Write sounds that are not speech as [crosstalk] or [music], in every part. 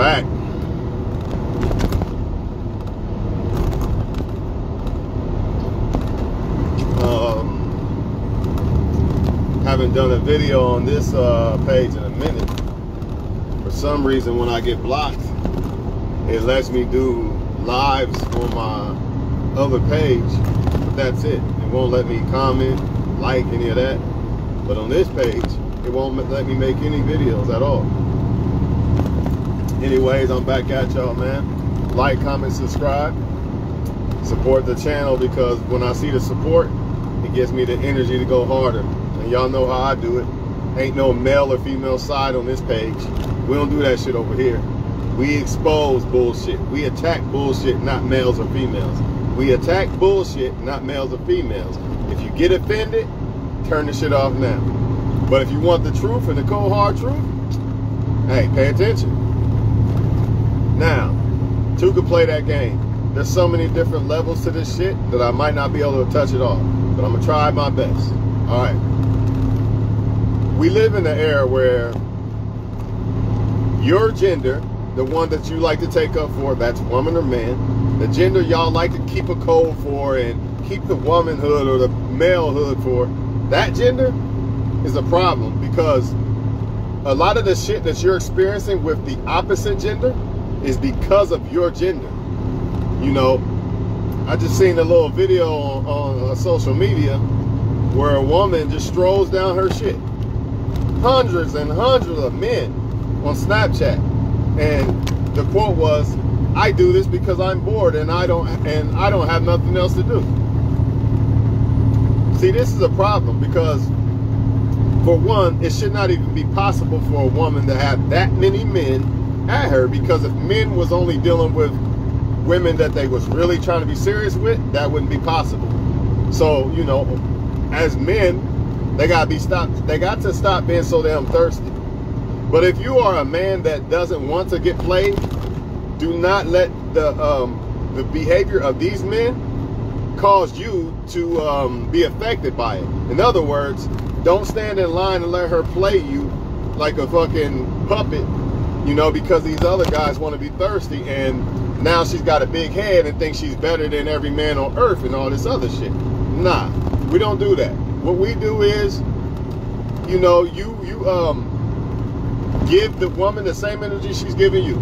back. Um, haven't done a video on this uh, page in a minute. For some reason, when I get blocked, it lets me do lives on my other page. But that's it. It won't let me comment, like any of that. But on this page, it won't let me make any videos at all. Anyways, I'm back at y'all, man. Like, comment, subscribe. Support the channel because when I see the support, it gives me the energy to go harder. And y'all know how I do it. Ain't no male or female side on this page. We don't do that shit over here. We expose bullshit. We attack bullshit, not males or females. We attack bullshit, not males or females. If you get offended, turn the shit off now. But if you want the truth and the cold hard truth, hey, pay attention. Now, two could play that game. There's so many different levels to this shit that I might not be able to touch it all. But I'm gonna try my best. All right. We live in an era where your gender, the one that you like to take up for, that's woman or man, the gender y'all like to keep a code for and keep the womanhood or the malehood for, that gender is a problem because a lot of the shit that you're experiencing with the opposite gender is because of your gender. You know, I just seen a little video on, on social media where a woman just strolls down her shit. Hundreds and hundreds of men on Snapchat. And the quote was, I do this because I'm bored and I don't and I don't have nothing else to do. See, this is a problem because for one, it should not even be possible for a woman to have that many men at her because if men was only dealing with women that they was really trying to be serious with, that wouldn't be possible. So, you know, as men, they gotta be stopped. They got to stop being so damn thirsty. But if you are a man that doesn't want to get played, do not let the um, the behavior of these men cause you to um, be affected by it. In other words, don't stand in line and let her play you like a fucking puppet, you know, because these other guys want to be thirsty and now she's got a big head and thinks she's better than every man on earth and all this other shit. Nah, we don't do that. What we do is, you know, you you um give the woman the same energy she's giving you.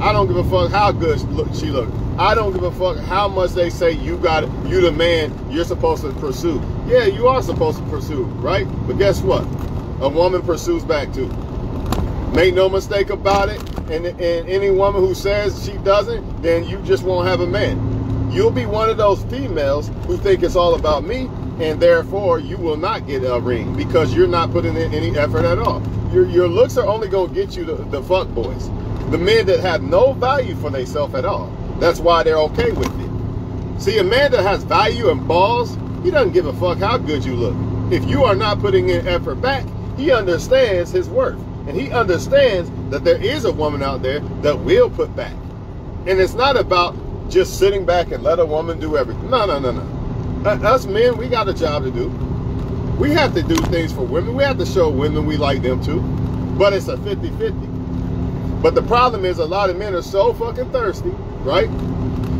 I don't give a fuck how good she look. I don't give a fuck how much they say you got. You the man you're supposed to pursue. Yeah, you are supposed to pursue, right? But guess what? A woman pursues back too. Make no mistake about it. And, and any woman who says she doesn't, then you just won't have a man. You'll be one of those females who think it's all about me, and therefore you will not get a ring because you're not putting in any effort at all. Your, your looks are only going to get you the, the fuck boys. The men that have no value for themselves at all. That's why they're okay with it. See, a man that has value and balls, he doesn't give a fuck how good you look. If you are not putting in effort back, he understands his worth. And he understands that there is a woman out there that will put back. And it's not about just sitting back and let a woman do everything. No, no, no, no. Uh, us men, we got a job to do. We have to do things for women. We have to show women we like them too. But it's a 50-50. But the problem is a lot of men are so fucking thirsty right?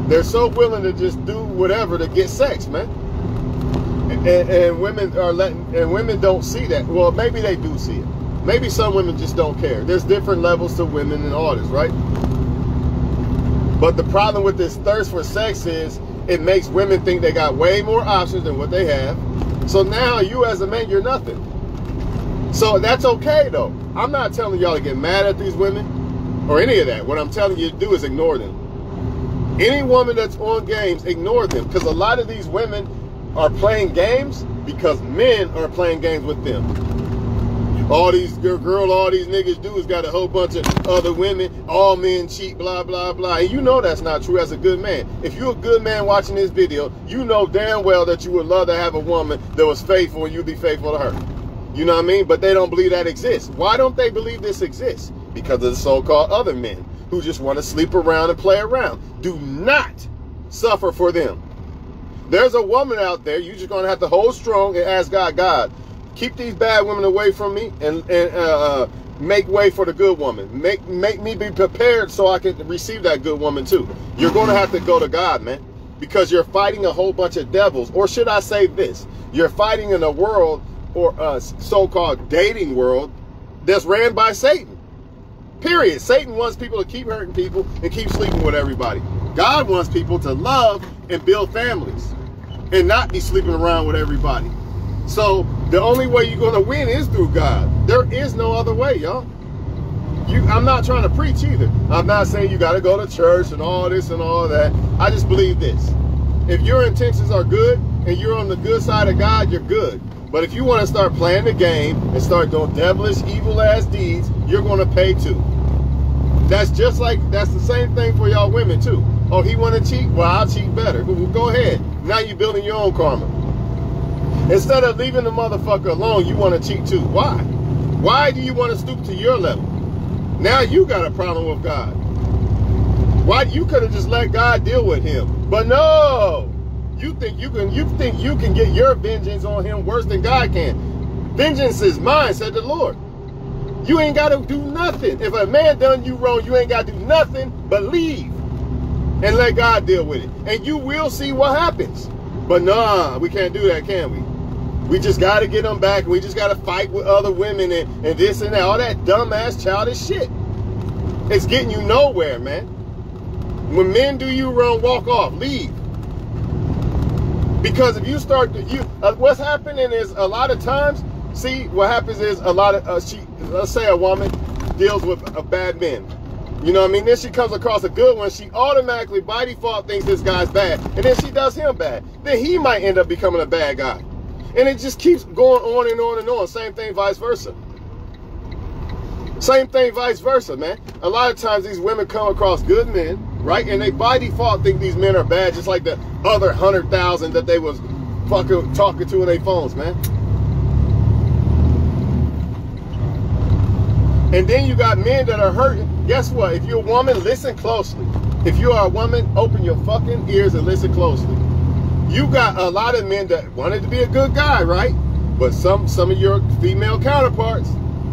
They're so willing to just do whatever to get sex, man. And, and, women are letting, and women don't see that. Well, maybe they do see it. Maybe some women just don't care. There's different levels to women and artists, right? But the problem with this thirst for sex is it makes women think they got way more options than what they have. So now you as a man, you're nothing. So that's okay though. I'm not telling y'all to get mad at these women or any of that. What I'm telling you to do is ignore them. Any woman that's on games, ignore them. Because a lot of these women are playing games because men are playing games with them. All these girl, girl, all these niggas do is got a whole bunch of other women. All men cheat, blah, blah, blah. And you know that's not true as a good man. If you're a good man watching this video, you know damn well that you would love to have a woman that was faithful and you'd be faithful to her. You know what I mean? But they don't believe that exists. Why don't they believe this exists? Because of the so-called other men who just want to sleep around and play around. Do not suffer for them. There's a woman out there, you're just to have to hold strong and ask God, God, keep these bad women away from me and, and uh, uh, make way for the good woman. Make make me be prepared so I can receive that good woman too. You're going to have to go to God, man, because you're fighting a whole bunch of devils. Or should I say this? You're fighting in a world or a so-called dating world that's ran by Satan. Period. Satan wants people to keep hurting people and keep sleeping with everybody. God wants people to love and build families and not be sleeping around with everybody. So the only way you're going to win is through God. There is no other way, y'all. You, I'm not trying to preach either. I'm not saying you got to go to church and all this and all that. I just believe this. If your intentions are good and you're on the good side of God, you're good. But if you want to start playing the game and start doing devilish, evil ass deeds, you're going to pay too. That's just like, that's the same thing for y'all women too. Oh, he want to cheat? Well, I'll cheat better. Well, go ahead. Now you're building your own karma. Instead of leaving the motherfucker alone, you want to cheat too. Why? Why do you want to stoop to your level? Now you got a problem with God. Why you could have just let God deal with him? But no, you think you can you think you can get your vengeance on him worse than God can. Vengeance is mine, said the Lord. You ain't got to do nothing. If a man done you wrong, you ain't got to do nothing but leave and let God deal with it. And you will see what happens. But nah, we can't do that, can we? We just got to get them back. We just got to fight with other women and, and this and that. All that dumbass childish shit. It's getting you nowhere, man. When men do you wrong, walk off. Leave. Because if you start, to, you uh, what's happening is a lot of times, see, what happens is a lot of, uh, she, let's say a woman deals with a bad man. You know what I mean? Then she comes across a good one. She automatically, by default, thinks this guy's bad. And then she does him bad. Then he might end up becoming a bad guy. And it just keeps going on and on and on. Same thing, vice versa. Same thing, vice versa, man. A lot of times these women come across good men, right? And they by default think these men are bad, just like the other hundred thousand that they was fucking talking to in their phones, man. And then you got men that are hurting. Guess what? If you're a woman, listen closely. If you are a woman, open your fucking ears and listen closely. You got a lot of men that wanted to be a good guy, right? But some some of your female counterparts,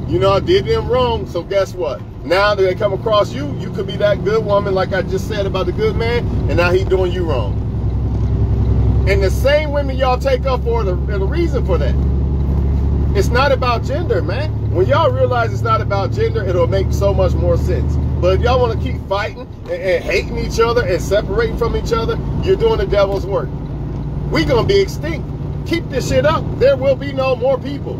you know, did them wrong. So guess what? Now that they come across you, you could be that good woman, like I just said about the good man, and now he's doing you wrong. And the same women y'all take up for the, the reason for that. It's not about gender, man. When y'all realize it's not about gender, it'll make so much more sense. But if y'all want to keep fighting and, and, hating each other and separating from each other, you're doing the devil's work. We going to be extinct. Keep this shit up. There will be no more people.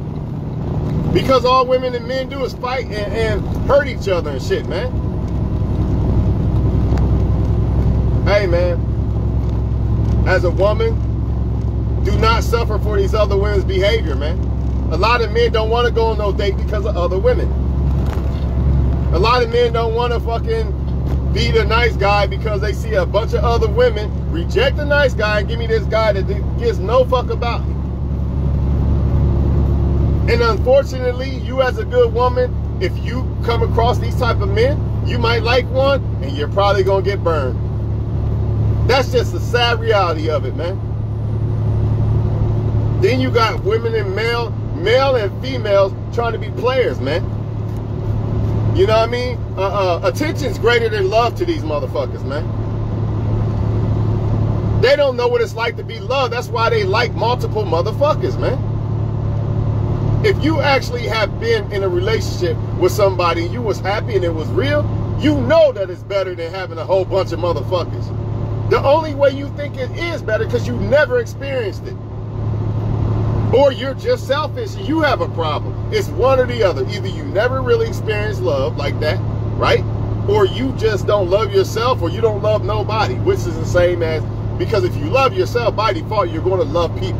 Because all women and men do is fight and, and hurt each other and shit, man. Hey, man. As a woman, do not suffer for these other women's behavior, man. A lot of men don't want to go on no date because of other women. A lot of men don't want to fucking be the nice guy because they see a bunch of other women reject the nice guy and give me this guy that gives no fuck about me. And unfortunately, you as a good woman, if you come across these type of men, you might like one and you're probably going to get burned. That's just the sad reality of it, man. Then you got women and male male and females trying to be players, man. You know what I mean? Uh, uh, attention's greater than love to these motherfuckers, man. They don't know what it's like to be loved. That's why they like multiple motherfuckers, man. If you actually have been in a relationship with somebody and you was happy and it was real, you know that it's better than having a whole bunch of motherfuckers. The only way you think it is better because you never experienced it. Or you're just selfish and you have a problem. It's one or the other. Either you never really experienced love like that, right? Or you just don't love yourself or you don't love nobody, which is the same as because if you love yourself by default, you're going to love people.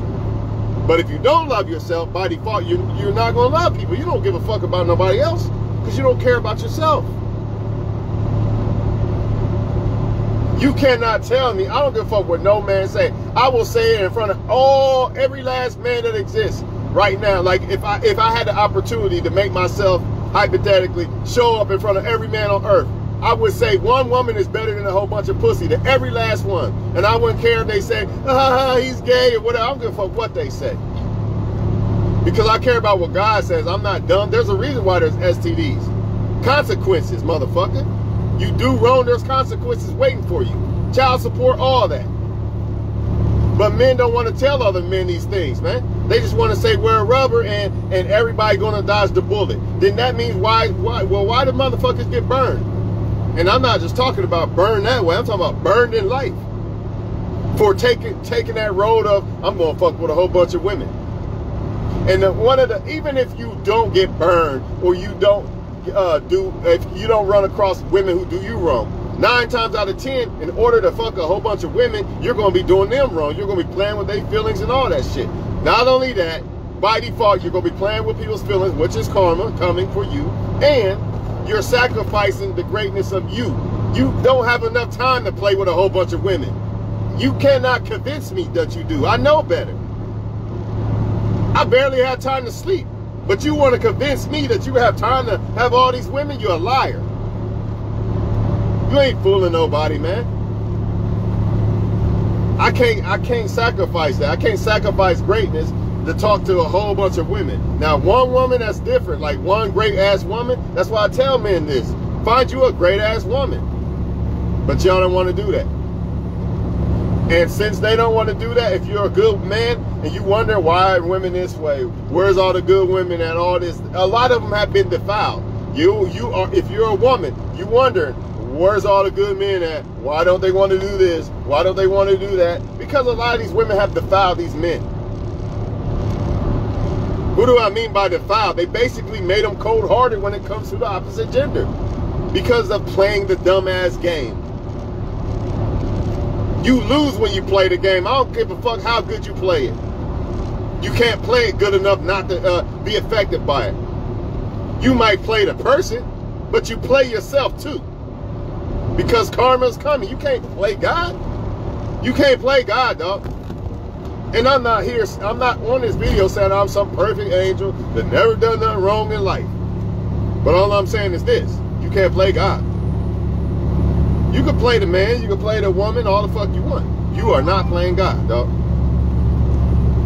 But if you don't love yourself by default, you're, you're not going to love people. You don't give a fuck about nobody else because you don't care about yourself. You cannot tell me. I don't give a fuck what no man say. I will say it in front of all every last man that exists right now. Like if I if I had the opportunity to make myself hypothetically show up in front of every man on earth, I would say one woman is better than a whole bunch of pussy, to every last one. And I wouldn't care if they say, ah, he's gay or whatever. I don't give a fuck what they say. Because I care about what God says. I'm not dumb. There's a reason why there's STDs. Consequences, motherfucker. You do wrong, there's consequences waiting for you. Child support, all that. But men don't want to tell other men these things, man. They just want to say wear rubber and and everybody gonna dodge the bullet. Then that means why why well why do motherfuckers get burned? And I'm not just talking about burned that way. I'm talking about burned in life for taking taking that road of I'm gonna fuck with a whole bunch of women. And one of the even if you don't get burned or you don't uh, do if you don't run across women who do you wrong, nine times out of ten, in order to fuck a whole bunch of women, you're gonna be doing them wrong. You're gonna be playing with their feelings and all that shit. Not only that, by default, you're gonna be playing with people's feelings, which is karma coming for you, and you're sacrificing the greatness of you. You don't have enough time to play with a whole bunch of women. You cannot convince me that you do. I know better. I barely had time to sleep. But you want to convince me that you have time to have all these women? You're a liar. You ain't fooling nobody, man. I can't I can't sacrifice that. I can't sacrifice greatness to talk to a whole bunch of women. Now, one woman that's different, like one great ass woman, that's why I tell men this. Find you a great ass woman. But y'all don't want to do that. And since they don't want to do that, if you're a good man and you wonder why women this way, where's all the good women and all this? A lot of them have been defiled. You, you are. If you're a woman, you wonder where's all the good men at? Why don't they want to do this? Why don't they want to do that? Because a lot of these women have defiled these men. Who do I mean by defiled? They basically made them cold-hearted when it comes to the opposite gender because of playing the dumbass game. You lose when you play the game. I don't give a fuck how good you play it. You can't play it good enough not to uh, be affected by it. You might play the person, but you play yourself too. Because karma's coming. You can't play God. You can't play God, dog. And I'm not here, I'm not on this video saying I'm some perfect angel that never done nothing wrong in life. But all I'm saying is this, you can't play God. You can play the man, you can play the woman, all the fuck you want. You are not playing God, dog.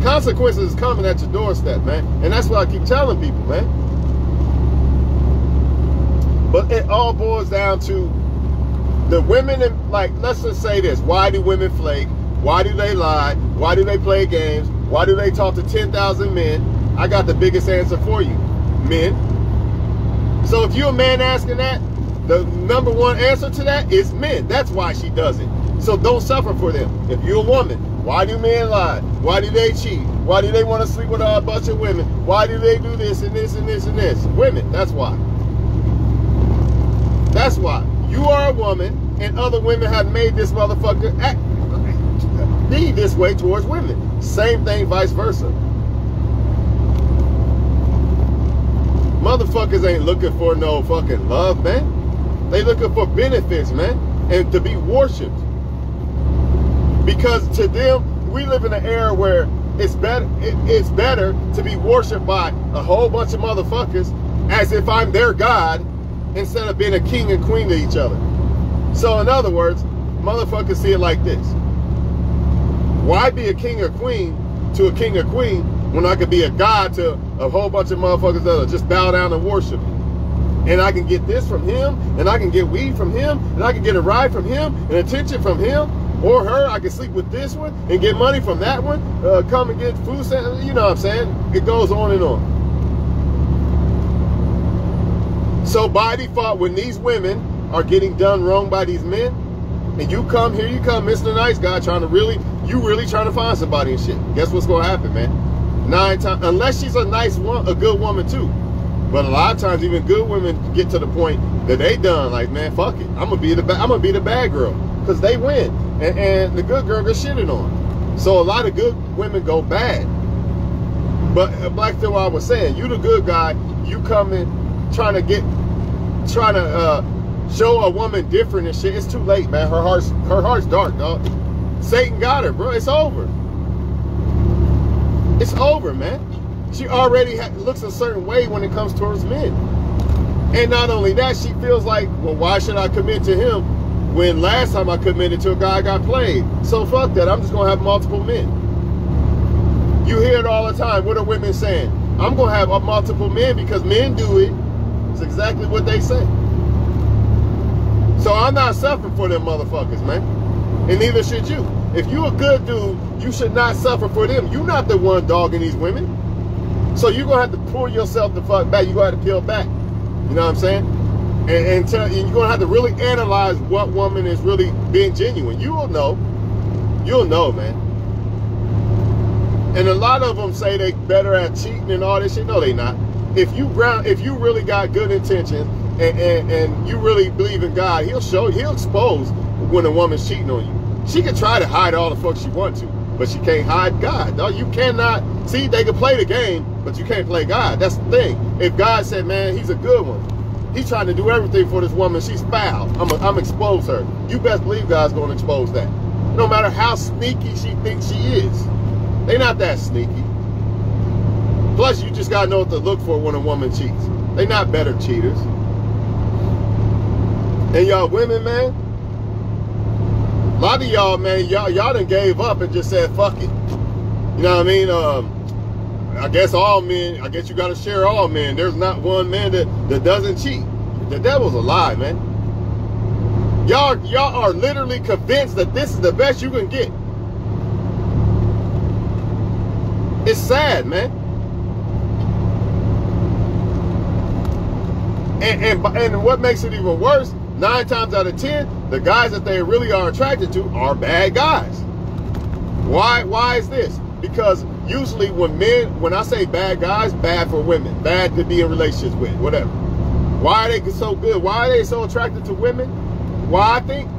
Consequences is coming at your doorstep, man. And that's what I keep telling people, man. But it all boils down to the women, in, like, let's just say this. Why do women flake? Why do they lie? Why do they play games? Why do they talk to 10,000 men? I got the biggest answer for you. Men. So if you're a man asking that, the number one answer to that is men. That's why she does it. So don't suffer for them. If you're a woman, why do men lie? Why do they cheat? Why do they want to sleep with a bunch of women? Why do they do this and this and this and this? Women, that's why. That's why. You are a woman, and other women have made this motherfucker act, be this way towards women. Same thing, vice versa. Motherfuckers ain't looking for no fucking love, man. They looking for benefits, man, and to be worshipped. Because to them, we live in an era where it's better it, it's better to be worshipped by a whole bunch of motherfuckers as if I'm their God instead of being a king and queen to each other. So in other words, motherfuckers see it like this. Why be a king or queen to a king or queen when I could be a god to a whole bunch of motherfuckers that'll just bow down and worship me? And I can get this from him, and I can get weed from him, and I can get a ride from him, and attention from him or her. I can sleep with this one and get money from that one. Uh, come and get food, you know what I'm saying? It goes on and on. So by default, when these women are getting done wrong by these men, and you come here, you come, Mr. Nice Guy, trying to really, you really trying to find somebody and shit. Guess what's gonna happen, man? Nine times, unless she's a nice one, a good woman too. But a lot of times, even good women get to the point that they done like, man, fuck it. I'm gonna be the I'm gonna be the bad girl because they win, and, and the good girl gets shitted on. So a lot of good women go bad. But uh, Black Phil, I was saying, you the good guy. You coming, trying to get, trying to uh, show a woman different and shit. It's too late, man. Her heart's her heart's dark, dog. Satan got her, bro. It's over. It's over, man she already looks a certain way when it comes towards men. And not only that, she feels like, well, why should I commit to him when last time I committed to a guy I got played? So fuck that. I'm just going to have multiple men. You hear it all the time. What are women saying? I'm gonna have multiple men because men do it. It's exactly what they say. So I'm not suffering for them motherfuckers, man. And neither should you. If you're a good dude, you should not suffer for them. You're not the one dogging these women. So you're gonna have to pull yourself the fuck back. You're gonna have to peel back. You know what I'm saying? And, and, tell, and you're gonna have to really analyze what woman is really being genuine. You'll know. You'll know, man. And a lot of them say they better at cheating and all this shit. No, they not. If you ground, if you really got good intentions and, and, and you really believe in God, He'll show, He'll expose when a woman's cheating on you. She can try to hide all the fuck she wants to, but she can't hide God. No, you cannot. See, they can play the game, but you can't play God. That's the thing. If God said, man, He's a good one, He's trying to do everything for this woman. She's foul. I'm, a, I'm expose her. You best believe God's going to expose that. No matter how sneaky she thinks she is. They not that sneaky. Plus, you just gotta know what to look for when a woman cheats. They not better cheaters. And y'all women, man, a lot of y'all, man, y'all y'all done gave up and just said, fuck it. You know what I mean? Um, I guess all men, I guess you gotta share all men. There's not one man that, that doesn't cheat. The devil's a lie, man. Y'all, y'all are literally convinced that this is the best you can get. It's sad, man. And, and, and what makes it even worse, nine times out of ten, the guys that they really are attracted to are bad guys. Why, why is this? Because usually when men, when I say bad guys, bad for women, bad to be in relationships with, whatever. Why are they so good? Why are they so attracted to women? Why I think,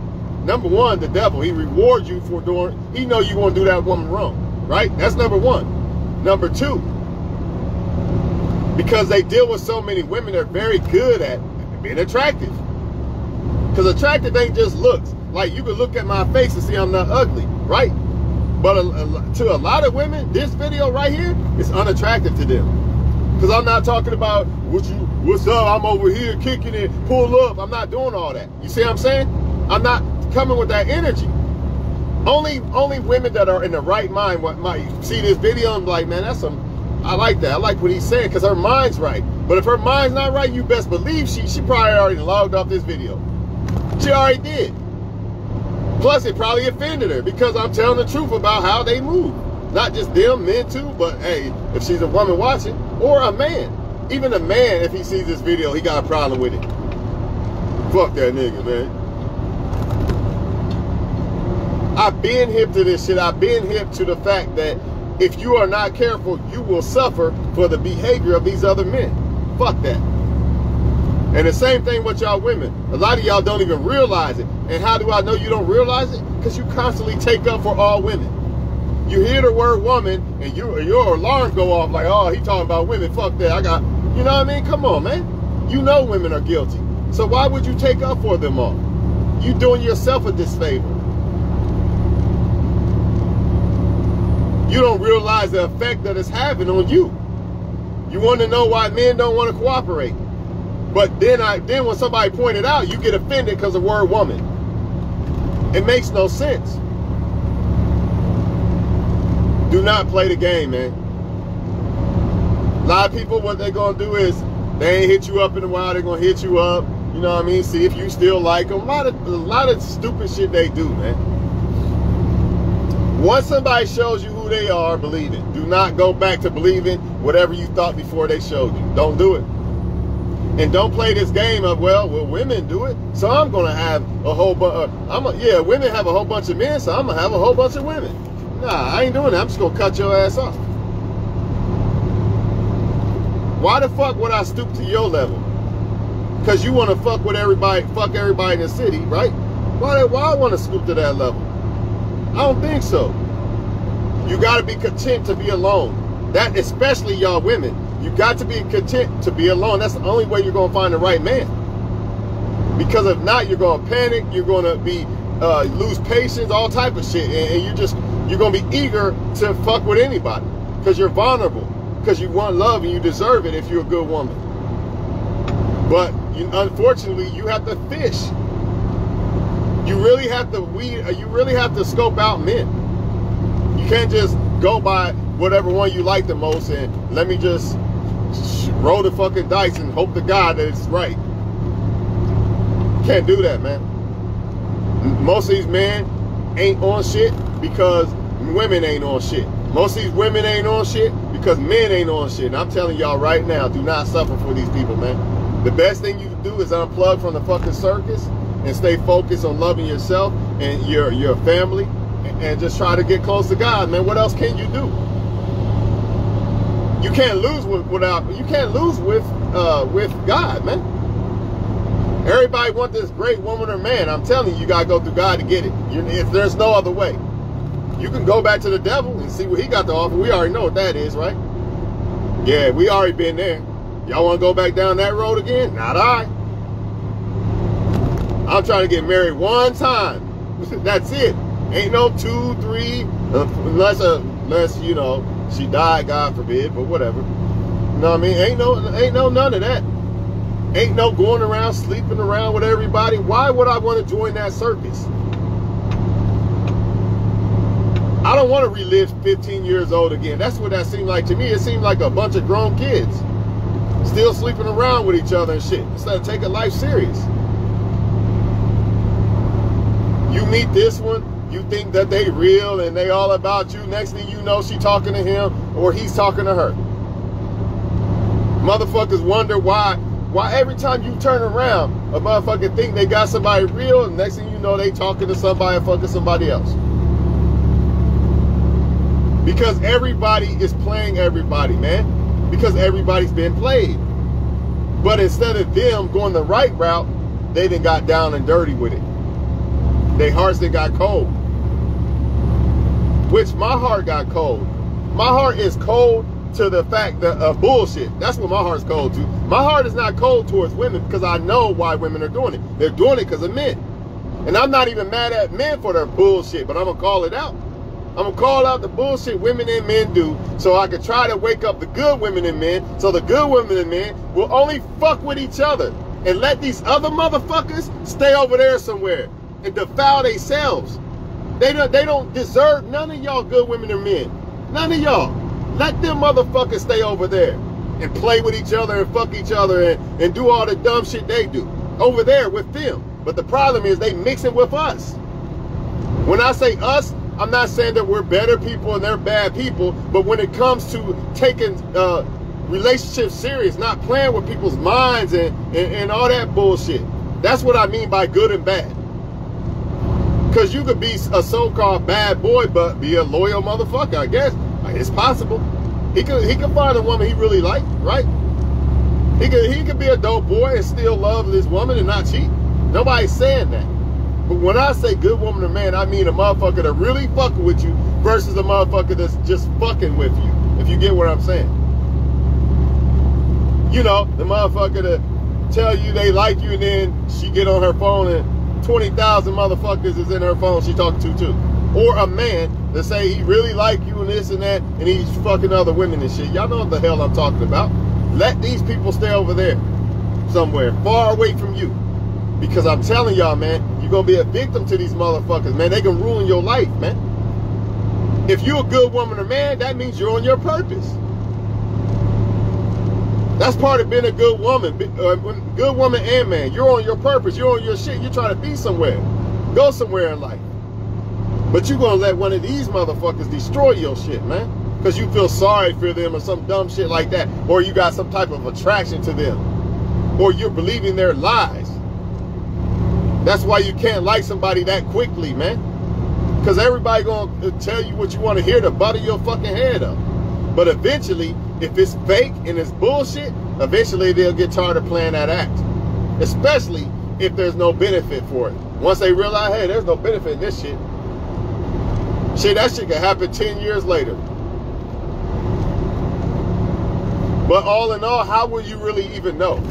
number one, the devil, he rewards you for doing, he know you to do that woman wrong, right? That's number one. Number two, because they deal with so many women they're very good at being attractive. Because attractive ain't just looks. Like you can look at my face and see I'm not ugly, right? But a, a, to a lot of women, this video right here is unattractive to them. Because I'm not talking about what you, what's up, I'm over here kicking it, pull up. I'm not doing all that. You see what I'm saying? I'm not coming with that energy. Only only women that are in the right mind might see this video and be like, man, that's some. I like that. I like what he's saying because her mind's right. But if her mind's not right, you best believe she she probably already logged off this video. She already did. Plus, it probably offended her because I'm telling the truth about how they move. Not just them, men too, but hey, if she's a woman watching or a man, even a man, if he sees this video, he got a problem with it. Fuck that nigga, man. I've been hip to this shit. I've been hip to the fact that if you are not careful, you will suffer for the behavior of these other men. Fuck that. And the same thing with y'all women. A lot of y'all don't even realize it. And how do I know you don't realize it? Because you constantly take up for all women. You hear the word woman and you, your alarm go off like, oh, he talking about women. Fuck that. I got, you know what I mean? Come on, man. You know women are guilty. So why would you take up for them all? You doing yourself a disfavor. you don't realize the effect that it's having on you. You want to know why men don't want to cooperate. But then I then when somebody pointed out, you get offended because of the word woman. It makes no sense. Do not play the game, man. A lot of people, what they're gonna do is they ain't hit you up in a while, they're gonna hit you up. You know what I mean? See if you still like them. A lot of a lot of stupid shit they do, man. Once somebody shows you who they are, believe it. Do not go back to believing whatever you thought before they showed you. Don't do it. And don't play this game of, well, well, women do it, so I'm going to have a whole bunch. Uh, I'm a, yeah, women have a whole bunch of men, so I'm going to have a whole bunch of women. Nah, I ain't doing that. I'm just going to cut your ass off. Why the fuck would I stoop to your level? Because you want to fuck with everybody, fuck everybody in the city, right? Why, why I want to stoop to that level? I don't think so. You got to be content to be alone. That, especially y'all women, you got to be content to be alone. That's the only way you're going to find the right man. Because if not, you're going to panic. You're going to be uh, lose patience, all type of shit, and, and you just you're going to be eager to fuck with anybody because you're vulnerable. Because you want love and you deserve it if you're a good woman. But you, unfortunately, you have to fish you really have to we uh, you really have to scope out men. You can't just go by whatever one you like the most and let me just roll the fucking dice and hope to God that it's right. Can't do that, man. Most of these men ain't on shit because women ain't on shit. Most of these women ain't on shit because men ain't on shit. And I'm telling y'all right now, do not suffer for these people, man. The best thing you can do is unplug from the fucking circus and stay focused on loving yourself and your your family and just try to get close to God, man. What else can you do? You can't lose with, without you can't lose with uh, with God, man. Everybody want this great woman or man. I'm telling you, you gotta go through God to get it. You, if there's no other way, you can go back to the devil and see what he got to offer. We already know what that is, right? Yeah, we already been there. Y'all want to go back down that road again? Not I. I'm trying to get married one time. [laughs] That's it. Ain't no two, three, uh, unless, uh, unless you know she died, God forbid, but whatever. You know what I mean? Ain't no, ain't no none of that. Ain't no going around sleeping around with everybody. Why would I want to join that circus? I don't want to relive 15 years old again. That's what that seemed like to me. It seemed like a bunch of grown kids still sleeping around with each other and shit instead of taking life serious. You meet this one, you think that they real and they all about you. Next thing you know, she talking to him or he's talking to her. Motherfuckers wonder why why every time you turn around, a motherfucker think they got somebody real, and next thing you know, they talking to somebody and fucking somebody else. Because everybody is playing everybody, man. Because everybody's been played. But instead of them going the right route, they then got down and dirty with it. Their hearts then got cold. Which my heart got cold. My heart is cold to the fact that of uh, bullshit. That's what my heart's cold to. My heart is not cold towards women because I know why women are doing it. They're doing it because of men. And I'm not even mad at men for their bullshit, but I'm gonna call it out. I'm gonna call out the bullshit women and men do so I can try to wake up the good women and men so the good women and men will only fuck with each other and let these other motherfuckers stay over there somewhere and defile themselves. They don't, they don't deserve none of y'all good women or men. None of y'all. Let them motherfuckers stay over there and play with each other and fuck each other and, and do all the dumb shit they do over there with them. But the problem is they mix it with us. When I say us, I'm not saying that we're better people and they're bad people, but when it comes to taking uh, relationships serious, not playing with people's minds and, and, and all that bullshit, that's what I mean by good and bad. Because you could be a so-called bad boy, but be a loyal motherfucker, I guess. It's possible. He could he could find a woman he really liked, right? He could he could be a dope boy and still love this woman and not cheat. Nobody's saying that. But when I say good woman or man, I mean a motherfucker that really fucking with you versus a motherfucker that's just fucking with you. If you get what I'm saying. You know, the motherfucker that tell you they like you and then she get on her phone and 20,000 motherfuckers is in her phone she talking to too. Or a man that say he really like you and this and that and he's fucking other women and shit. Y'all know what the hell I'm talking about. Let these people stay over there somewhere far away from you. Because I'm telling y'all, man, you're going to be a victim to these motherfuckers, man. They can ruin your life, man. If you're a good woman or man, that means you're on your purpose. That's part of being a good woman, uh, good woman and man. You're on your purpose. You're on your shit. You're trying to be somewhere, go somewhere in life. But you're gonna let one of these motherfuckers destroy your shit, man, because you feel sorry for them or some dumb shit like that, or you got some type of attraction to them, or you're believing their lies. That's why you can't like somebody that quickly, man. Because everybody gonna tell you what you want to hear to butter your fucking head up. But eventually, if it's fake and it's bullshit, eventually they'll get tired of playing that act. Especially if there's no benefit for it. Once they realize, hey, there's no benefit in this shit. Shit, that shit can happen 10 years later. But all in all, how will you really even know?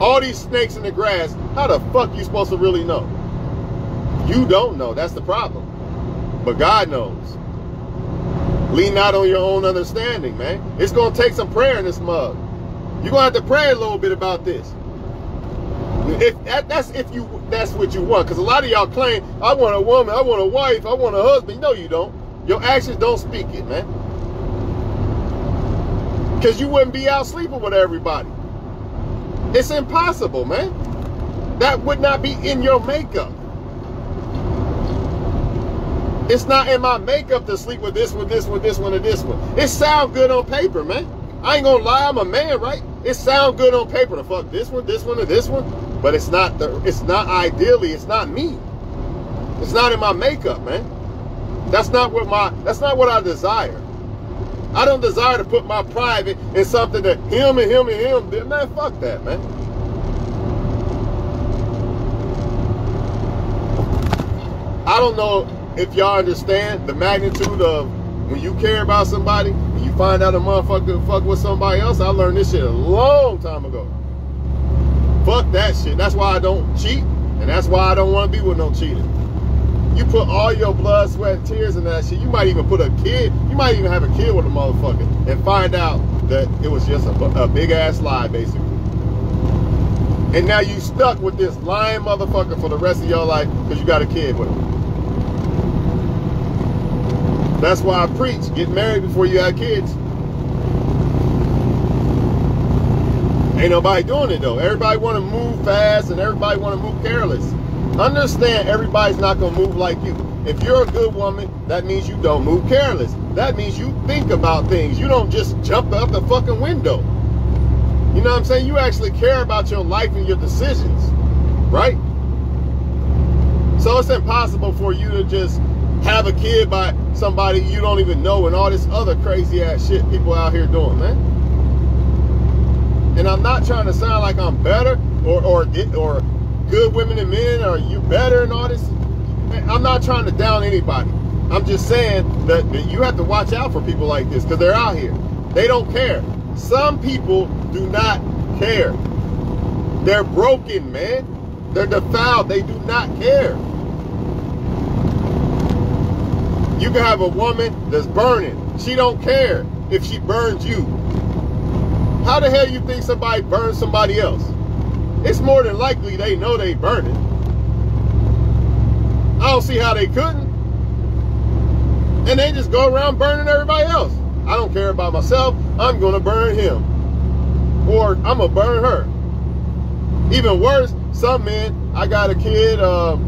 All these snakes in the grass, how the fuck you supposed to really know? You don't know. That's the problem. But God knows. Lean not on your own understanding, man. It's going to take some prayer in this mug. You're going to have to pray a little bit about this. If that, that's if you that's what you want, because a lot of y'all claim I want a woman, I want a wife, I want a husband. No, you don't. Your actions don't speak it, man. Because you wouldn't be out sleeping with everybody. It's impossible, man. That would not be in your makeup. It's not in my makeup to sleep with this one, this one, this one, and this one. It sound good on paper, man. I ain't gonna lie, I'm a man, right? It sound good on paper to fuck this one, this one, and this one, but it's not the it's not ideally, it's not me. It's not in my makeup, man. That's not what my that's not what I desire. I don't desire to put my private in something that him and him and him did. Man, fuck that, man. I don't know if y'all understand the magnitude of when you care about somebody and you find out a motherfucker fuck with somebody else. I learned this shit a long time ago. Fuck that shit. That's why I don't cheat, and that's why I don't want to be with no cheater. You put all your blood, sweat, tears in that shit. You might even put a kid, you might even have a kid with a motherfucker and find out that it was just a, a big ass lie, basically. And now you stuck with this lying motherfucker for the rest of your life because you got a kid with him. That's why I preach. Get married before you have kids. Ain't nobody doing it though. Everybody want to move fast and everybody want to move careless. Understand everybody's not going to move like you. If you're a good woman, that means you don't move careless. That means you think about things. You don't just jump out the fucking window. You know what I'm saying? You actually care about your life and your decisions, right? So it's impossible for you to just have a kid by somebody you don't even know and all this other crazy ass shit people out here doing, man. And I'm not trying to sound like I'm better or or or good women and men are you better and all this. I'm not trying to down anybody. I'm just saying that, that you have to watch out for people like this because they're out here. They don't care. Some people do not care. They're broken, man. They're defiled. They do not care. You can have a woman that's burning. She don't care if she burns you. How the hell you think somebody burns somebody else? It's more than likely they know they burning. I don't see how they couldn't. And they just go around burning everybody else. I don't care about myself. I'm going to burn him. Or I'm going to burn her. Even worse, some men, I got a kid, um,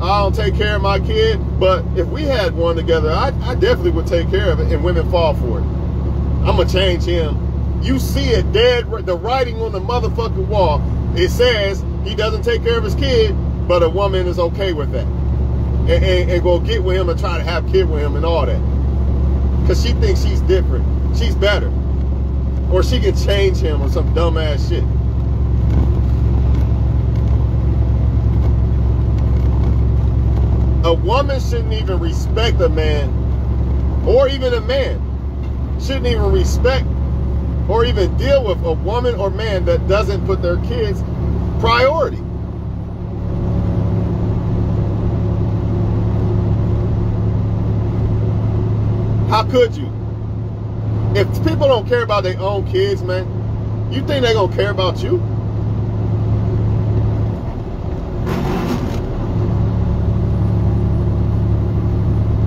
I don't take care of my kid, but if we had one together, I, I definitely would take care of it, and women fall for it. I'm gonna change him. You see it dead, the writing on the motherfucking wall. It says he doesn't take care of his kid, but a woman is okay with that, and, and, and go get with him and try to have kid with him and all that, because she thinks she's different, she's better, or she can change him or some dumbass shit. A woman shouldn't even respect a man or even a man shouldn't even respect or even deal with a woman or man that doesn't put their kids priority. How could you? If people don't care about their own kids, man, you think they're going to care about you?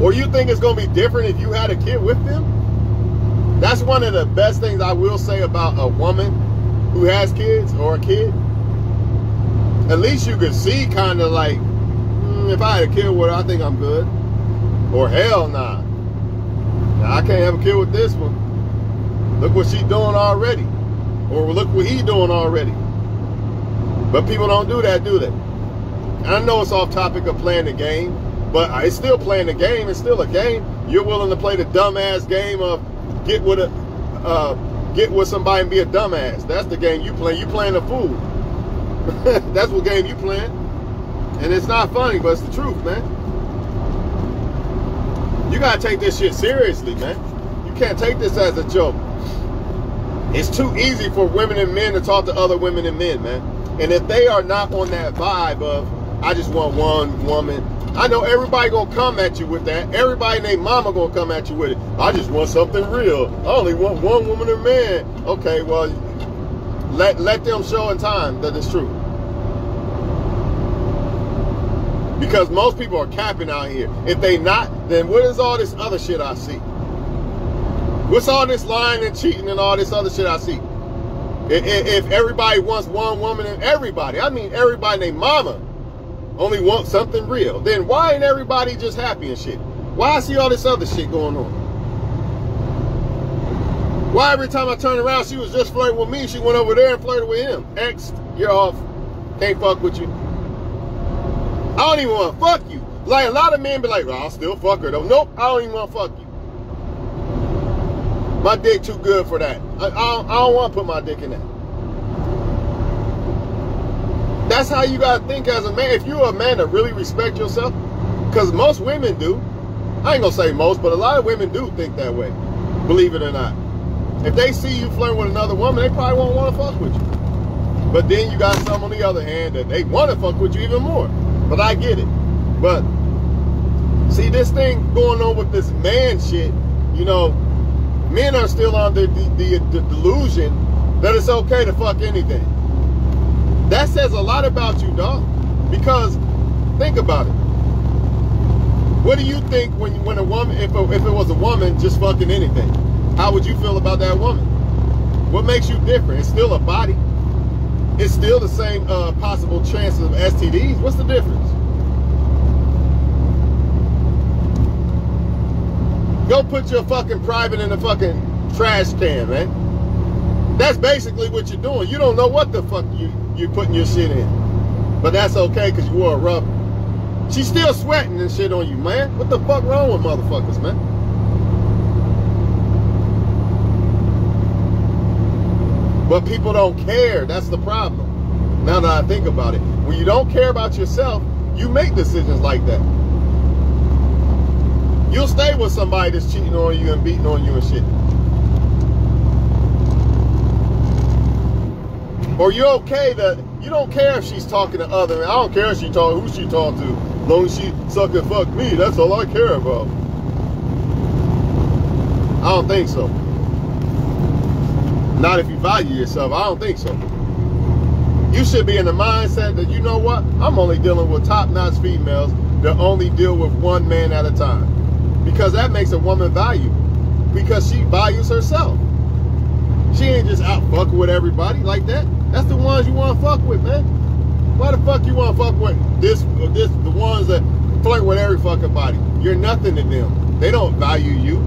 Or you think it's going to be different if you had a kid with them? That's one of the best things I will say about a woman who has kids or a kid. At least you could see kind of like, mm, if I had a kid with her, I think I'm good. Or hell nah. Now, I can't have a kid with this one. Look what she's doing already. Or look what he's doing already. But people don't do that, do they? I know it's off topic of playing the game. But it's still playing the game. It's still a game. You're willing to play the dumbass game of get with a uh, get with somebody and be a dumbass. That's the game you play. You playing a fool. [laughs] That's what game you playing. And it's not funny, but it's the truth, man. You gotta take this shit seriously, man. You can't take this as a joke. It's too easy for women and men to talk to other women and men, man. And if they are not on that vibe of I just want one woman, I know everybody gonna come at you with that. Everybody named mama gonna come at you with it. I just want something real. I only want one woman or man. Okay, well, let let them show in time that it's true. Because most people are capping out here. If they not, then what is all this other shit I see? What's all this lying and cheating and all this other shit I see? If everybody wants one woman and everybody, I mean everybody named mama, only want something real, then why ain't everybody just happy and shit? Why I see all this other shit going on? Why every time I turn around, she was just flirting with me, she went over there and flirted with him. X, you're off. Can't fuck with you. I don't even want to fuck you. Like a lot of men be like, well, I'll still fuck her though. Nope, I don't even want to fuck you. My dick too good for that. I, I, I don't want to put my dick in that. That's how you gotta think as a man. If you're a man that really respect yourself, because most women do. I ain't gonna say most, but a lot of women do think that way. Believe it or not. If they see you flirting with another woman, they probably won't want to fuck with you. But then you got some on the other hand that they want to fuck with you even more. But I get it. But see this thing going on with this man shit, you know, men are still under the, the, the delusion that it's okay to fuck anything. That says a lot about you, dog. Because think about it. What do you think when when a woman, if, a, if it was a woman just fucking anything, how would you feel about that woman? What makes you different? It's still a body. It's still the same uh, possible chances of STDs. What's the difference? Go put your fucking private in the fucking trash can, man. That's basically what you're doing. You don't know what the fuck you, you putting your shit in. But that's okay because you wore a rubber. She's still sweating and shit on you, man. What the fuck wrong with motherfuckers, man? But people don't care. That's the problem. Now that I think about it. When you don't care about yourself, you make decisions like that. You'll stay with somebody that's cheating on you and beating on you and shit. Or you're okay that you don't care if she's talking to other. Men, I don't care if she talk who she talk to. As long as she suck and fuck me, that's all I care about. I don't think so. Not if you value yourself. I don't think so. You should be in the mindset that you know what? I'm only dealing with top-notch females that only deal with one man at a time because that makes a woman valuable because she values herself. She ain't just out fucking with everybody like that. That's the ones you want to fuck with, man. Why the fuck you want to fuck with this, this, the ones that flirt with every fucking body? You're nothing to them. They don't value you.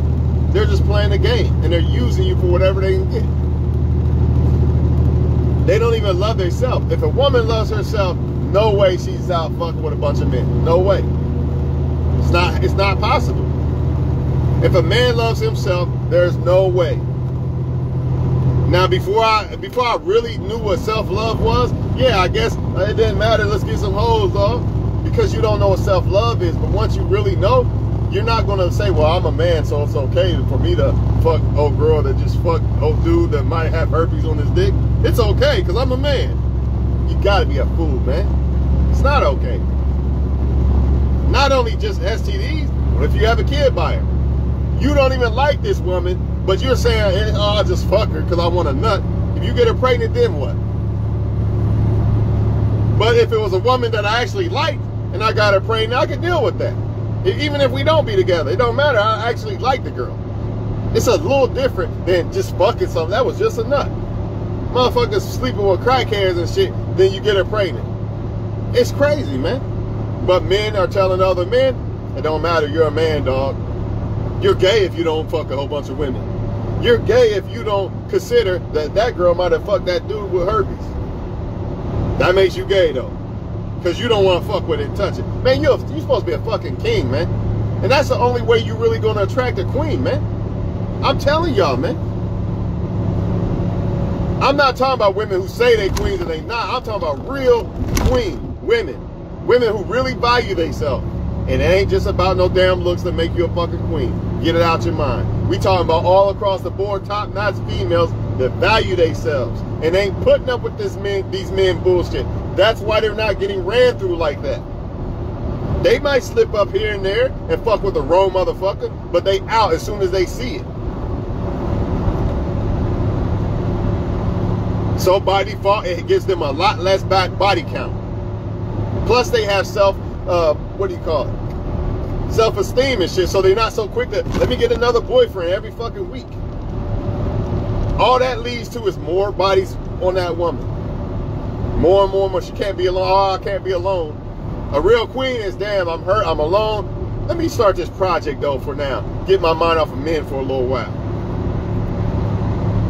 They're just playing the game and they're using you for whatever they can get. They don't even love themselves. If a woman loves herself, no way she's out fucking with a bunch of men. No way. It's not. It's not possible. If a man loves himself, there's no way. Now, before I before I really knew what self-love was, yeah, I guess uh, it didn't matter. Let's get some hoes off because you don't know what self-love is. But once you really know, you're not gonna say, "Well, I'm a man, so it's okay for me to fuck old girl that just fuck old dude that might have herpes on his dick." It's okay because I'm a man. You gotta be a fool, man. It's not okay. Not only just STDs, but if you have a kid by her. You don't even like this woman, but you're saying, oh, I'll just fuck her because I want a nut. If you get her pregnant, then what? But if it was a woman that I actually liked and I got her pregnant, I could deal with that. Even if we don't be together, it don't matter. I actually like the girl. It's a little different than just fucking something. That was just a nut. Motherfuckers sleeping with crackheads and shit, then you get her pregnant. It's crazy, man. But men are telling other men, it don't matter, you're a man, dog. You're gay if you don't fuck a whole bunch of women. You're gay if you don't consider that that girl might have fucked that dude with herpes. That makes you gay though. Because you don't want to fuck with it and touch it. Man, you're, you're supposed to be a fucking king, man. And that's the only way you're really going to attract a queen, man. I'm telling y'all, man. I'm not talking about women who say they queens and they not. I'm talking about real queen women. Women who really value themselves. And it ain't just about no damn looks that make you a fucking queen. Get it out your mind. We talking about all across the board, top-notch females that value themselves and ain't putting up with this men, these men bullshit. That's why they're not getting ran through like that. They might slip up here and there and fuck with the wrong motherfucker, but they out as soon as they see it. So by default, it gives them a lot less back body count. Plus, they have self uh, what do you call it? Self-esteem and shit. So they're not so quick to let me get another boyfriend every fucking week. All that leads to is more bodies on that woman. More and more and more. She can't be alone. Oh, I can't be alone. A real queen is, damn, I'm hurt, I'm alone. Let me start this project though for now. Get my mind off of men for a little while.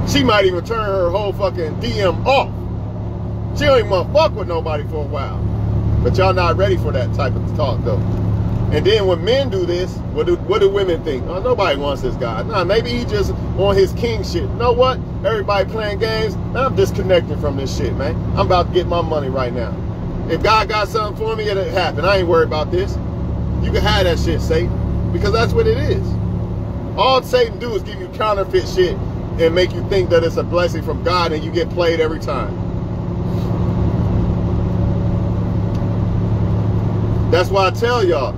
She might even turn her whole fucking DM off. She don't even want to fuck with nobody for a while. But y'all not ready for that type of talk though. And then when men do this, what do what do women think? Oh, nobody wants this guy. Nah, maybe he just on his king shit. You know what? Everybody playing games. I'm disconnecting from this shit, man. I'm about to get my money right now. If God got something for me, it'll happen. I ain't worried about this. You can have that shit, Satan, because that's what it is. All Satan do is give you counterfeit shit and make you think that it's a blessing from God and you get played every time. That's why I tell y'all,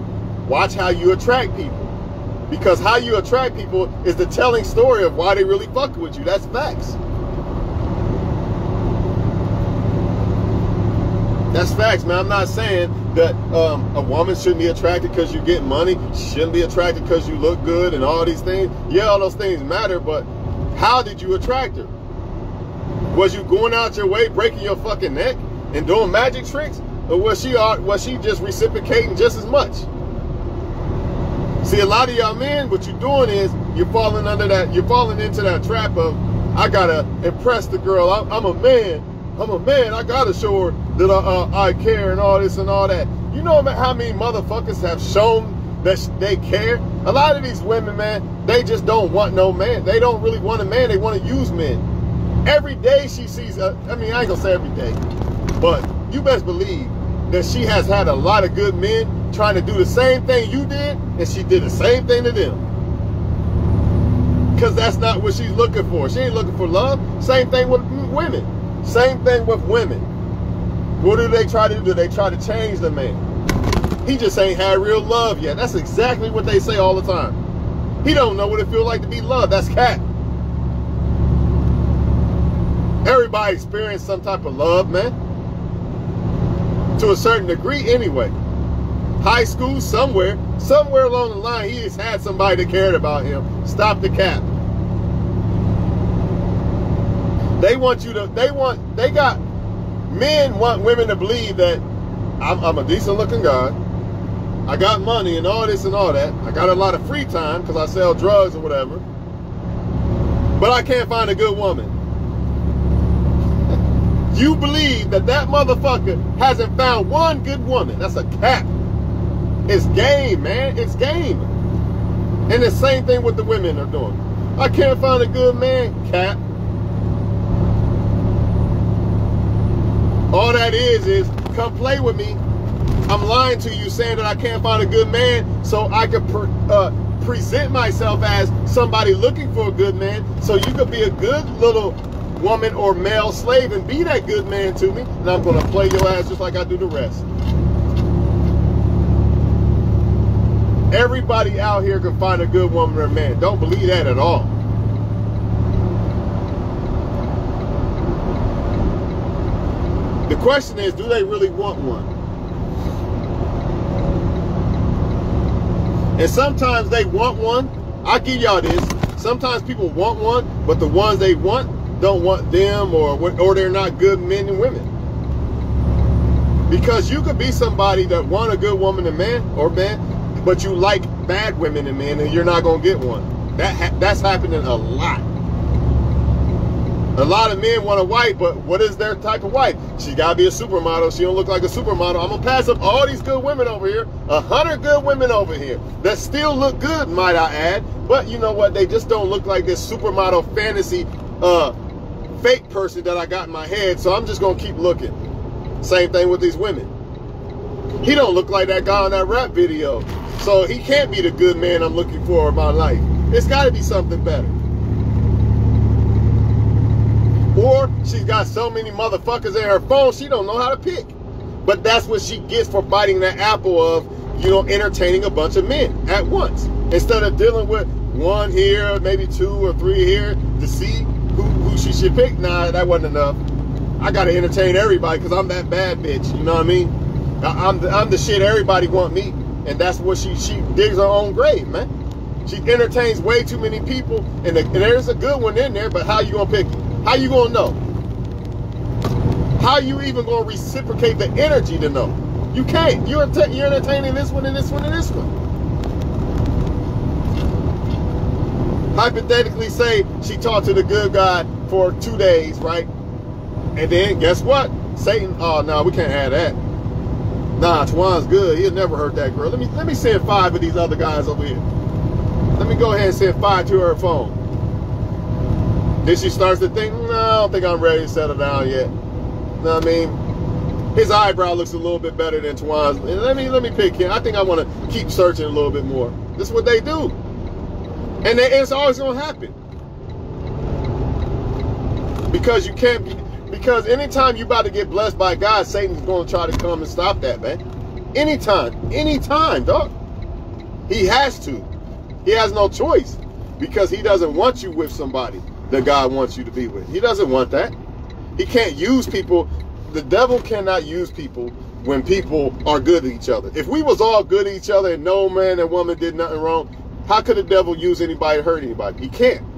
watch how you attract people. Because how you attract people is the telling story of why they really fuck with you. That's facts. That's facts, man. I'm not saying that um, a woman shouldn't be attracted because you get money. Shouldn't be attracted because you look good and all these things. Yeah, all those things matter, but how did you attract her? Was you going out your way, breaking your fucking neck and doing magic tricks? Or was she was she just reciprocating just as much? See, a lot of y'all men, what you're doing is you're falling under that, you're falling into that trap of, I gotta impress the girl. I'm, I'm a man. I'm a man. I gotta show her that uh, uh, I care and all this and all that. You know how many motherfuckers have shown that they care? A lot of these women, man, they just don't want no man. They don't really want a man. They want to use men. Every day she sees, uh, I mean, I ain't gonna say every day, but you best believe that she has had a lot of good men trying to do the same thing you did, and she did the same thing to them. Because that's not what she's looking for. She ain't looking for love. Same thing with women. Same thing with women. What do they try to do? They try to change the man? He just ain't had real love yet. That's exactly what they say all the time. He don't know what it feels like to be loved. That's cat. Everybody experienced some type of love, man to a certain degree anyway. High school, somewhere, somewhere along the line, he has had somebody that cared about him. Stop the cap. They want you to, they want, they got, men want women to believe that I'm, I'm a decent looking guy. I got money and all this and all that. I got a lot of free time because I sell drugs or whatever. But I can't find a good woman you believe that that motherfucker hasn't found one good woman. That's a cap. It's game, man. It's game. And the same thing with the women are doing. I can't find a good man, cap. All that is is come play with me. I'm lying to you saying that I can't find a good man so I could uh, present myself as somebody looking for a good man so you could be a good little woman or male slave and be that good man to me, and I'm going to play your ass just like I do the rest. Everybody out here can find a good woman or man. Don't believe that at all. The question is, do they really want one? And sometimes they want one. I give y'all this. Sometimes people want one, but the ones they want don't want them or or they're not good men and women. Because you could be somebody that want a good woman and man or man, but you like bad women and men and you're not going to get one. That ha that's happening a lot. A lot of men want a wife, but what is their type of wife? She gotta be a supermodel. She don't look like a supermodel. I'm gonna pass up all these good women over here, a hundred good women over here that still look good, might I add. But you know what? They just don't look like this supermodel fantasy uh, fake person that I got in my head, so I'm just gonna keep looking. Same thing with these women. He don't look like that guy on that rap video. So he can't be the good man I'm looking for in my life. It's gotta be something better. Or she's got so many motherfuckers in her phone, she don't know how to pick. But that's what she gets for biting that apple of, you know, entertaining a bunch of men at once. Instead of dealing with one here, maybe two or three here to see she should pick. Nah, that wasn't enough. I gotta entertain everybody because I'm that bad bitch. You know what I mean? I, am the, I'm the shit everybody want me, and that's what she she digs her own grave, man. She entertains way too many people, and, the, and there's a good one in there. But how you gonna pick? It? How you gonna know? How you even gonna reciprocate the energy to know? You can't. You're you're entertaining this one and this one and this one. Hypothetically, say she talked to the good guy for two days, right? And then guess what? Satan. Oh no, we can't have that. Nah, Twan's good. He'll never hurt that girl. Let me let me send five of these other guys over here. Let me go ahead and send five to her phone. Then she starts to think, no, I don't think I'm ready to settle down yet. You know what I mean? His eyebrow looks a little bit better than Twan's. Let me let me pick him. I think I want to keep searching a little bit more. This is what they do. And they, it's always gonna happen. Because you can't be because anytime you're about to get blessed by God, Satan's going to try to come and stop that, man. Anytime, anytime, dog. He has to. He has no choice because he doesn't want you with somebody that God wants you to be with. He doesn't want that. He can't use people. The devil cannot use people when people are good to each other. If we was all good to each other and no man and woman did nothing wrong, how could the devil use anybody to hurt anybody? He can't.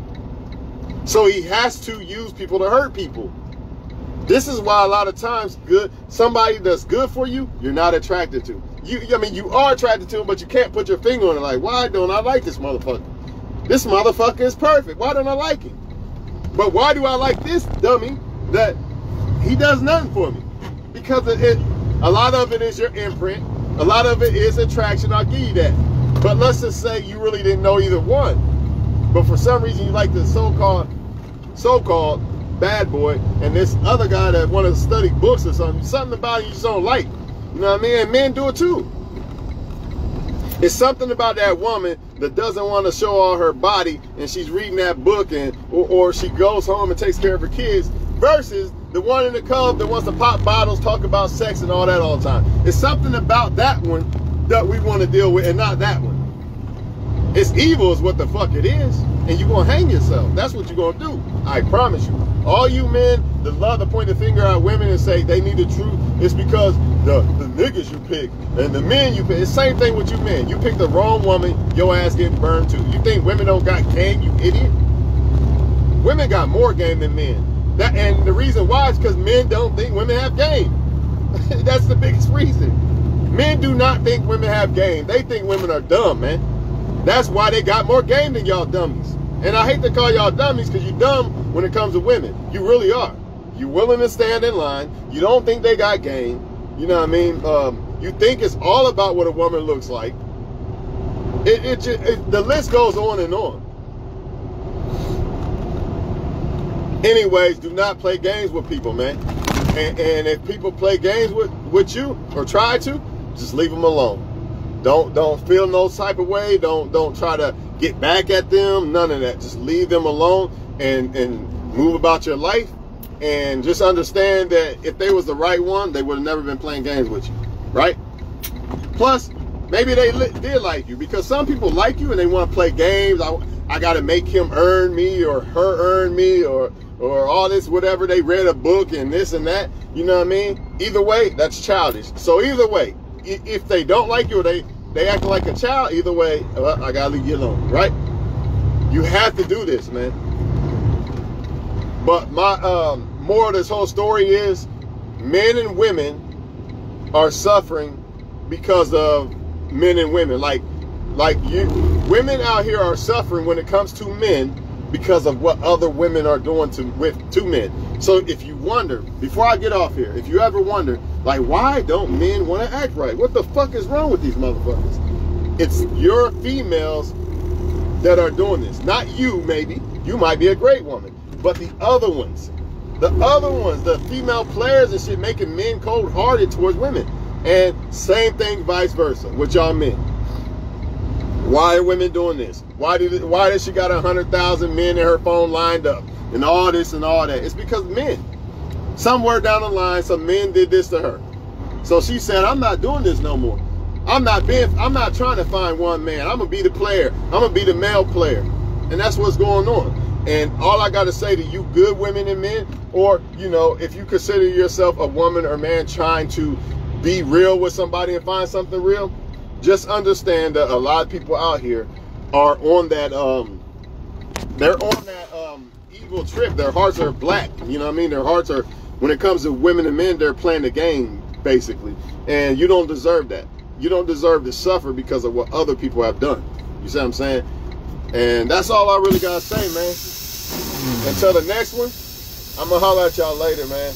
So he has to use people to hurt people. This is why a lot of times good somebody that's good for you, you're not attracted to. You I mean you are attracted to him, but you can't put your finger on it like, why don't I like this motherfucker? This motherfucker is perfect. Why don't I like him? But why do I like this dummy that he does nothing for me? Because it, it a lot of it is your imprint. A lot of it is attraction. I'll give you that. But let's just say you really didn't know either one. But for some reason you like the so-called so-called bad boy, and this other guy that wanted to study books or something, something about you just don't like. You know what I mean? And men do it too. It's something about that woman that doesn't want to show all her body and she's reading that book and or, or she goes home and takes care of her kids versus the one in the club that wants to pop bottles, talk about sex and all that all the time. It's something about that one that we want to deal with and not that one. It's evil is what the fuck it is. And you're gonna hang yourself. That's what you're gonna do. I promise you. All you men that love to point the finger at women and say they need the truth, it's because the, the niggas you pick and the men you pick. It's same thing with you men. You pick the wrong woman, your ass getting burned too. You think women don't got game, you idiot? Women got more game than men. That and the reason why is because men don't think women have game. [laughs] That's the biggest reason. Men do not think women have game. They think women are dumb, man. That's why they got more game than y'all dummies. And I hate to call y'all dummies because you're dumb when it comes to women. You really are. You're willing to stand in line. You don't think they got game. You know what I mean? Um, you think it's all about what a woman looks like. It, it, it, the list goes on and on. Anyways, do not play games with people, man. And, and if people play games with, with you or try to, just leave them alone. Don't don't feel no type of way. Don't don't try to get back at them. None of that. Just leave them alone and and move about your life. And just understand that if they was the right one, they would have never been playing games with you, right? Plus, maybe they did like you because some people like you and they want to play games. I I got to make him earn me or her earn me or or all this whatever they read a book and this and that. You know what I mean? Either way, that's childish. So either way, if they don't like you or they they act like a child, either way, well, I gotta leave you alone, right? You have to do this, man. But my um, more of this whole story is men and women are suffering because of men and women. Like like you women out here are suffering when it comes to men because of what other women are doing to with to men. So if you wonder, before I get off here, if you ever wonder, like why don't men want to act right? What the fuck is wrong with these motherfuckers? It's your females that are doing this. Not you, maybe. You might be a great woman. But the other ones, the other ones, the female players and shit making men cold hearted towards women. And same thing vice versa with y'all men. Why are women doing this? Why did why does she got a hundred thousand men in her phone lined up and all this and all that? It's because men. Somewhere down the line, some men did this to her. So she said, I'm not doing this no more. I'm not being I'm not trying to find one man. I'm gonna be the player. I'm gonna be the male player. And that's what's going on. And all I gotta say to you good women and men, or you know, if you consider yourself a woman or man trying to be real with somebody and find something real, just understand that a lot of people out here are on that um they're on that um evil trip. Their hearts are black. You know what I mean? Their hearts are when it comes to women and men, they're playing the game basically. And you don't deserve that. You don't deserve to suffer because of what other people have done. You see what I'm saying? And that's all I really gotta say, man. Until the next one, I'm gonna holler at y'all later, man.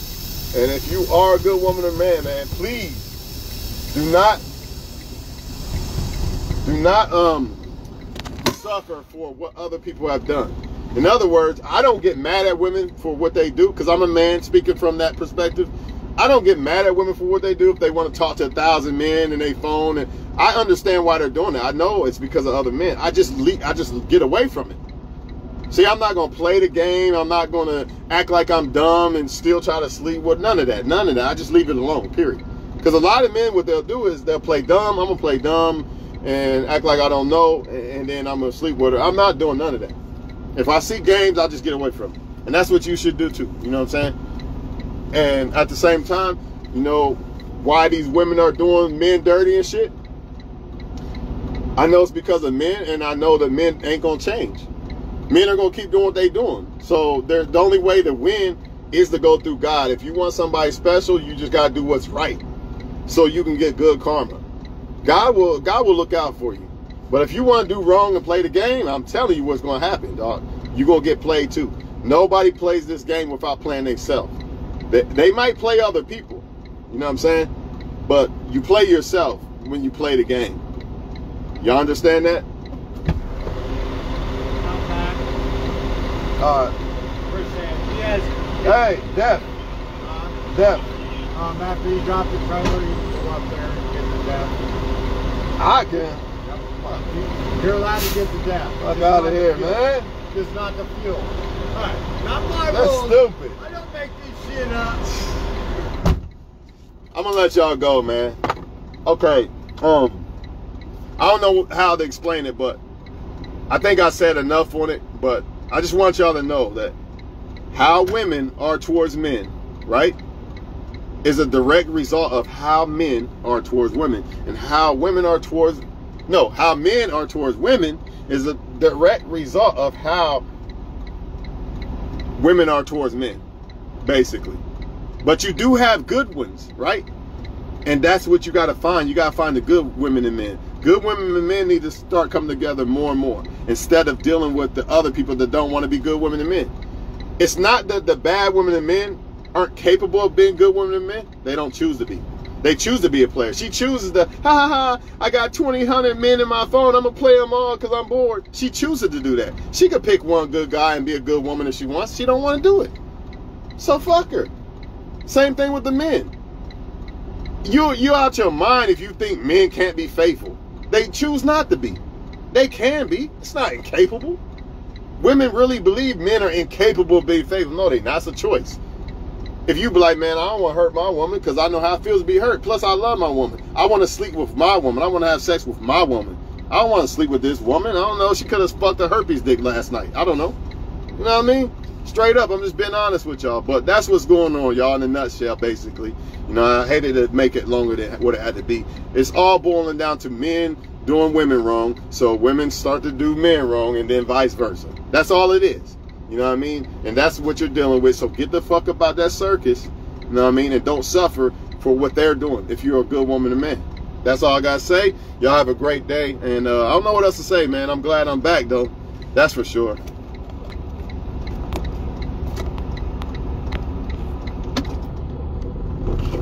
And if you are a good woman or man, man, please do not do not um suffer for what other people have done. In other words, I don't get mad at women for what they do because I'm a man speaking from that perspective. I don't get mad at women for what they do if they want to talk to a thousand men and they phone and I understand why they're doing that. I know it's because of other men. I just I just get away from it. See, I'm not gonna play the game. I'm not gonna act like I'm dumb and still try to sleep with none of that. None of that. I just leave it alone. Period. Because a lot of men, what they'll do is they'll play dumb. I'm gonna play dumb and act like I don't know, and then I'm gonna sleep with her. I'm not doing none of that. If I see games, I'll just get away from it. And that's what you should do too. You know what I'm saying? And at the same time, you know, why these women are doing men dirty and shit. I know it's because of men, and I know that men ain't gonna change. Men are gonna keep doing what they doing. So the only way to win is to go through God. If you want somebody special, you just gotta do what's right. So you can get good karma. God will God will look out for you. But if you want to do wrong and play the game, I'm telling you what's going to happen, dog. You're going to get played too. Nobody plays this game without playing themselves. They, they might play other people, you know what I'm saying? But you play yourself when you play the game. Y'all understand that? Right. Yes. Hey, Def. Uh, Def. um, after you drop the trailer, you can go up there and get the death. I can. You're allowed to get the death. Fuck out of here, man. Just not the fuel. Alright, not my That's rules. stupid. I don't make this shit up. I'm gonna let y'all go, man. Okay. Um, I don't know how to explain it, but I think I said enough on it. But I just want y'all to know that how women are towards men, right, is a direct result of how men are towards women, and how women are towards no, how men are towards women is a direct result of how women are towards men, basically. But you do have good ones, right? And that's what you got to find. You got to find the good women and men. Good women and men need to start coming together more and more instead of dealing with the other people that don't want to be good women and men. It's not that the bad women and men aren't capable of being good women and men. They don't choose to be. They choose to be a player. She chooses to, ha ha ha, I got 2,000 men in my phone. I'm going to play them all because I'm bored. She chooses to do that. She could pick one good guy and be a good woman if she wants. She don't want to do it. So fuck her. Same thing with the men. You you out your mind if you think men can't be faithful. They choose not to be. They can be. It's not incapable. Women really believe men are incapable of being faithful. No, they not. It's a choice. If you be like, man, I don't want to hurt my woman because I know how it feels to be hurt. Plus, I love my woman. I want to sleep with my woman. I want to have sex with my woman. I don't want to sleep with this woman. I don't know. She could have fucked a herpes dick last night. I don't know. You know what I mean? Straight up, I'm just being honest with y'all. But that's what's going on, y'all, in a nutshell, basically. You know, I hated to make it longer than what it had to be. It's all boiling down to men doing women wrong. So women start to do men wrong and then vice versa. That's all it is. You know what I mean? And that's what you're dealing with. So get the fuck about that circus. You know what I mean? And don't suffer for what they're doing if you're a good woman and man. That's all I got to say. Y'all have a great day. And uh, I don't know what else to say, man. I'm glad I'm back, though. That's for sure.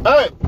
Hey!